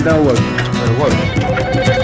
and that'll work. That'll work.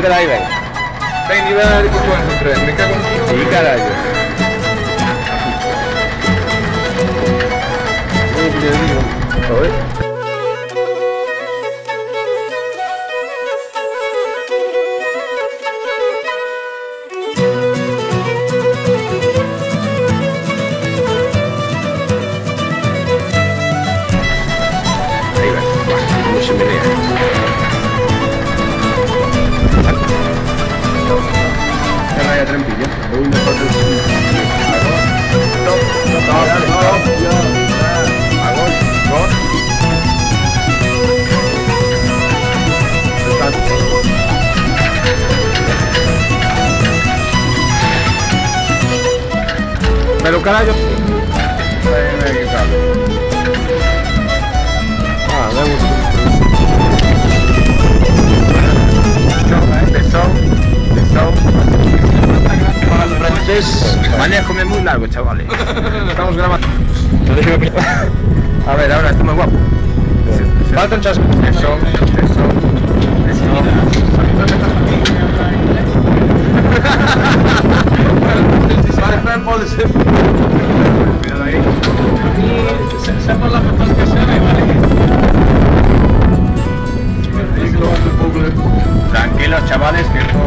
Vete ahí, ven. Ven, iba a el tren. Me cago en Sí, carajo. Pero carajo. Ah. Empezó, empezó. francés, manejo muy largo, chavales. Estamos grabando. A ver, ahora, esto muy guapo. Falta un chasco. Eso, eso, Tranquilos, chavales, que esto.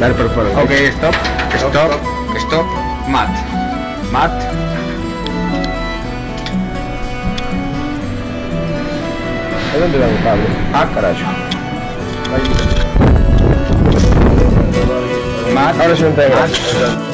Dale, por favor. Ok, stop, stop, stop, mat. Mat. ¿A dónde va el cable? Ah, carajo. Mat. Ahora se me pega. Mat.